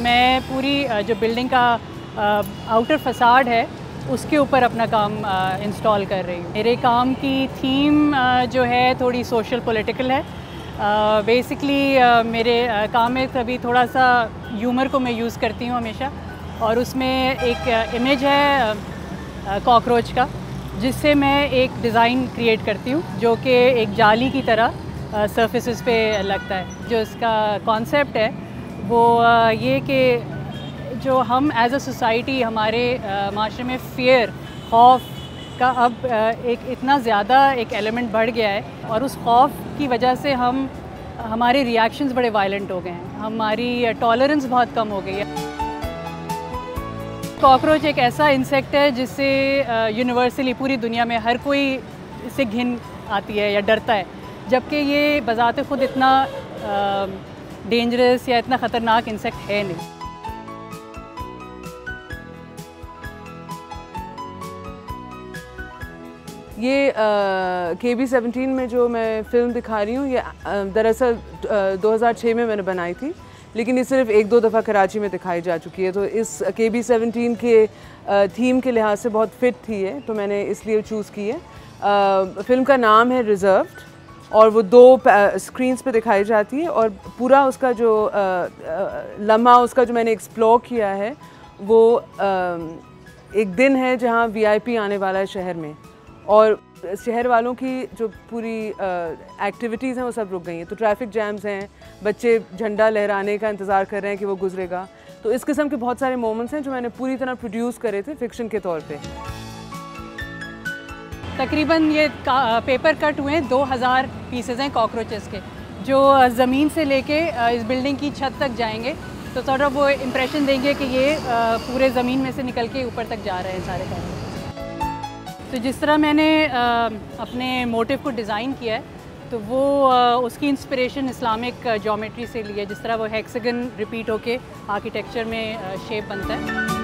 मैं पूरी जो बिल्डिंग का आउटर फसाड है, उसके ऊपर अपना काम इंस्टॉल कर रही हूँ। मेरे काम की थीम जो है, थोड़ी सोशल पॉलिटिकल है। बेसिकली मेरे काम में कभी थोड़ा सा ह्यूमर को मैं यूज़ करती हूँ हमेशा। और उसमें एक इमेज है कॉकरोच का, जिससे मैं एक डिज़ाइन क्रिएट करती हूँ, जो कि एक जाली की तरह सरफेसेस पे लगता है। जो इसका कॉन्सेप्ट है वो ये कि जो हम एज अ सोसाइटी हमारे माशरे में फ़ियर खौफ का अब एक इतना ज़्यादा एक एलिमेंट बढ़ गया है और उस खौफ की वजह से हम, हमारे रिएक्शंस बड़े वायलेंट हो गए हैं। हमारी टॉलरेंस बहुत कम हो गई है। कॉकरोच एक ऐसा इंसेक्ट है जिससे यूनिवर्सली पूरी दुनिया में हर कोई इससे घिन आती है या डरता है। जबकि ये बज़ात ख़ुद इतना डेंजरस या इतना ख़तरनाक इंसेक्ट है नहीं। ये के बी सेवनटीन में जो मैं फ़िल्म दिखा रही हूँ ये दरअसल 2006 में मैंने बनाई थी लेकिन ये सिर्फ़ एक दो दफ़ा कराची में दिखाई जा चुकी है तो इस के बी सेवनटीन के थीम के लिहाज से बहुत फिट थी है तो मैंने इसलिए चूज़ की है। आ, फ़िल्म का नाम है रिज़र्व्ड और वो दो स्क्रीन्स पे दिखाई जाती है और पूरा उसका जो लम्हा उसका जो मैंने एक्सप्लोर किया है, वो एक दिन है जहाँ वीआईपी आने वाला है शहर में। और शहर वालों की जो पूरी एक्टिविटीज़ हैं वो सब रुक गई हैं। तो ट्रैफ़िक जैम्स हैं, बच्चे झंडा लहराने का इंतज़ार कर रहे हैं कि वो गुजरेगा। तो इस किस्म के बहुत सारे मोमेंट्स हैं जो मैंने पूरी तरह प्रोड्यूस करे थे फिक्शन के तौर पे। तकरीबन ये पेपर कट हुए हैं, दो हज़ार पीसेज हैं कॉकरोचेस के, जो ज़मीन से लेके इस बिल्डिंग की छत तक जाएँगे। तो थोड़ा वो इम्प्रेशन देंगे कि ये पूरे ज़मीन में से निकल के ऊपर तक जा रहे हैं सारे कॉकरोच तो जिस तरह मैंने अपने मोटिव को डिज़ाइन किया है तो वो उसकी इंस्पिरेशन इस्लामिक जोमेट्री से ली है। जिस तरह वो हेक्सागन रिपीट होके आर्किटेक्चर में शेप बनता है।